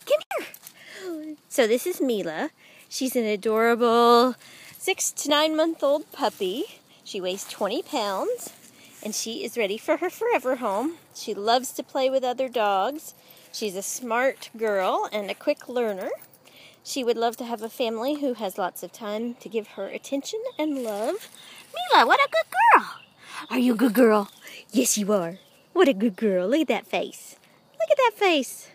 Come here. So this is Mila. She's an adorable six to nine month old puppy. She weighs 20 pounds and she is ready for her forever home. She loves to play with other dogs. She's a smart girl and a quick learner. She would love to have a family who has lots of time to give her attention and love. Mila, what a good girl! Are you a good girl? Yes, you are. What a good girl. Look at that face. Look at that face.